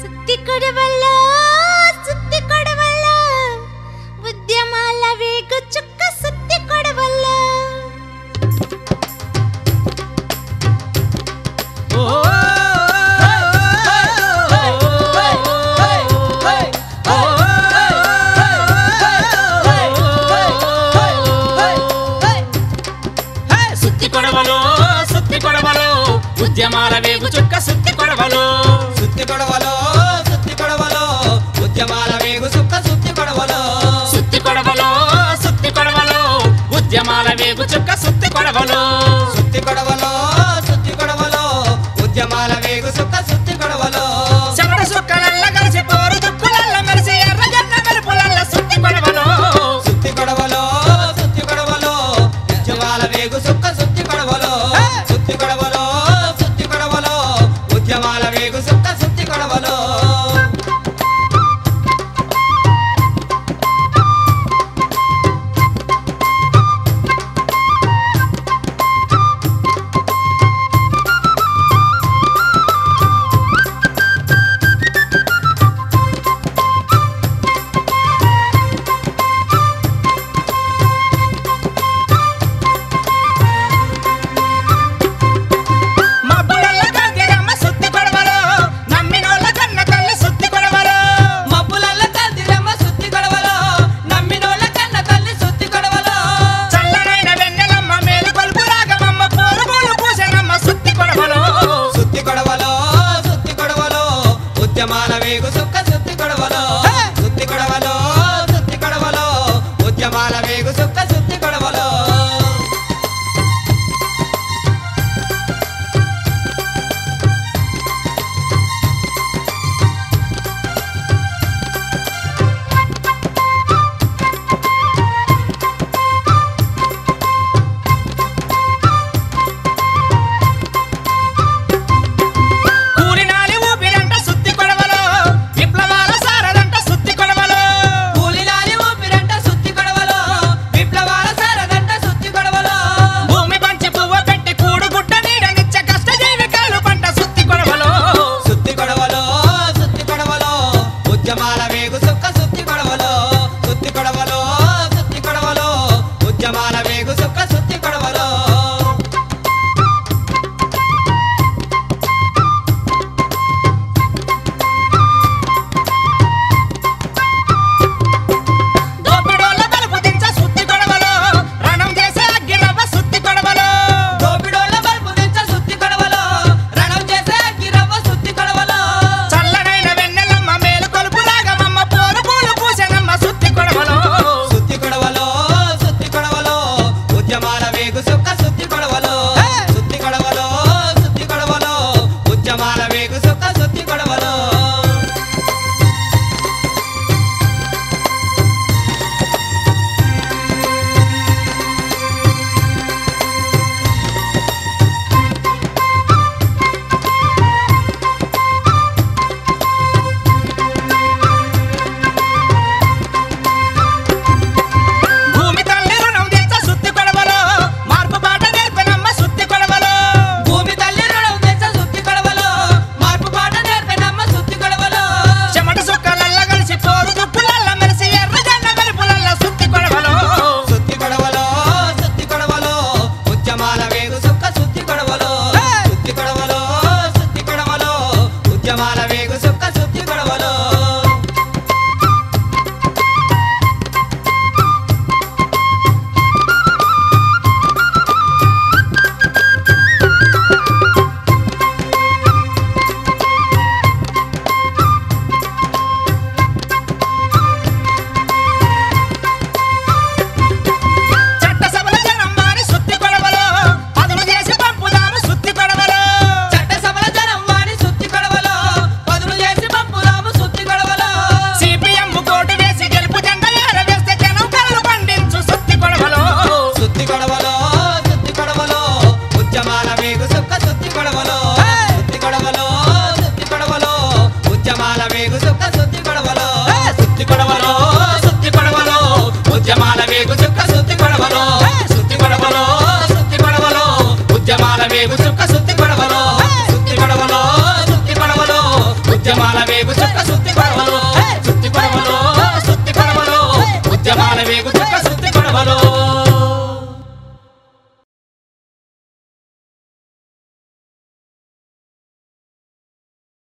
ಸುತ್ತಿ ಕೊಡುವಲ್ಲ ಸುತ್ತಿ ಕೊಡುವಲ್ಲ ಉದ್ಯಮಾಲ ವೇಗ ಚುಕ್ಕ ಸುತ್ತಿ ಕೊಡುವಲ್ಲ ಸುತ್ತಿ ಕೊಡವಲು ಸುತ್ತಿ ಕೊಡವಲು ಉದ್ಯಮಾಲ ವೇಗ ಚುಕ್ಕ చుక్క సుత్తి కొడవలో సుత్తి కొడవలో సుత్తి కొడవలో ఉద్యమాల వేగు సుక్క సుత్తి కొడవలో శబ్ద సుక్కలల్ల కలిసి పోరు దుక్కులల్ల మెరిసి ఎర్ర జన్న మెరుపులల్ల సుత్తి కొడవలో సుత్తి కొడవలో సుత్తి కొడవలో ఉద్యమాల వేగు సుక్క సుత్తి కొడవలో సుత్తి కొడవలో సుత్తి కొడవలో ఉద్యమాల వేగు సుక్క సుత్తి కొడవలో సుత్తి కొడవలో ఉద్యమాల వేగు